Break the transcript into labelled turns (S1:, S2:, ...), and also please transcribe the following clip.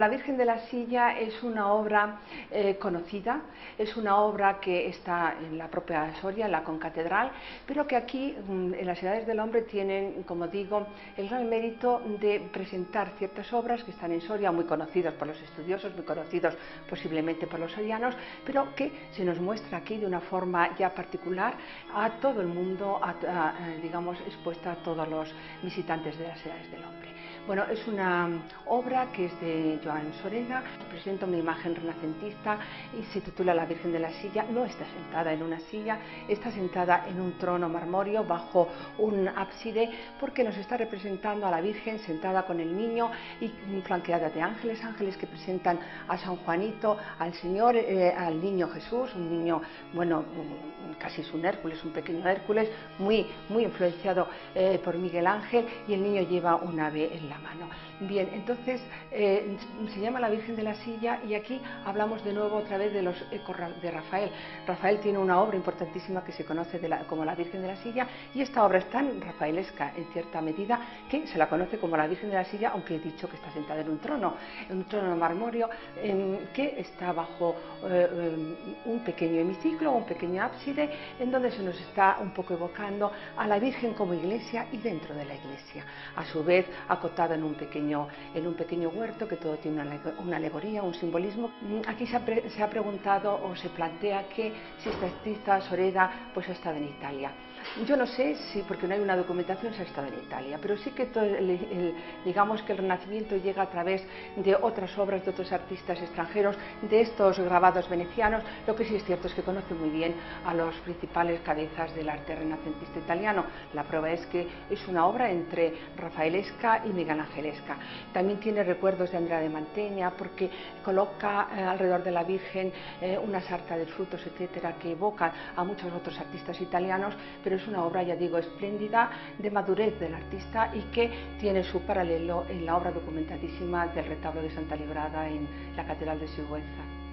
S1: La Virgen de la Silla es una obra eh, conocida, es una obra que está en la propia Soria, en la concatedral, pero que aquí, mm, en las Edades del Hombre, tienen, como digo, el gran mérito de presentar ciertas obras que están en Soria, muy conocidas por los estudiosos, muy conocidos posiblemente por los sorianos, pero que se nos muestra aquí de una forma ya particular a todo el mundo, digamos, expuesta a todos los visitantes de las Edades del Hombre. Bueno, es una obra que es de Joan Sorega, presenta una imagen renacentista y se titula La Virgen de la Silla. No está sentada en una silla, está sentada en un trono marmorio bajo un ábside porque nos está representando a la Virgen sentada con el niño y flanqueada de ángeles, ángeles que presentan a San Juanito, al Señor, eh, al niño Jesús, un niño, bueno, casi es un Hércules, un pequeño Hércules, muy, muy influenciado eh, por Miguel Ángel y el niño lleva un ave en la mano. Bien, entonces eh, se llama la Virgen de la Silla y aquí hablamos de nuevo otra vez de los ecos de Rafael. Rafael tiene una obra importantísima que se conoce como la Virgen de la Silla y esta obra es tan rafaelesca en cierta medida que se la conoce como la Virgen de la Silla, aunque he dicho que está sentada en un trono, en un trono marmorio que está bajo eh, eh, un pequeño hemiciclo, un pequeño ábside, en donde se nos está un poco evocando a la Virgen como iglesia y dentro de la iglesia. A su vez, acotada en un pequeño, en un pequeño huerto que todo tiene una, alegoría, un simbolismo. Mm, aquí se ha, preguntado o se plantea que si esta artista Soreda pues ha estado en Italia. Yo no sé si, porque no hay una documentación, se ha estado en Italia, pero sí que todo digamos que el Renacimiento llega a través de otras obras de otros artistas extranjeros, de estos grabados venecianos. Lo que sí es cierto es que conoce muy bien a los principales cabezas del arte renacentista italiano. La prueba es que es una obra entre rafaelesca y Angelesca. También tiene recuerdos de Andrea de Manteña porque coloca eh, alrededor de la Virgen eh, una sarta de frutos, etcétera, que evocan a muchos otros artistas italianos, es una obra, ya digo, espléndida de madurez del artista y que tiene su paralelo en la obra documentadísima del retablo de Santa Librada en la Catedral de Sigüenza.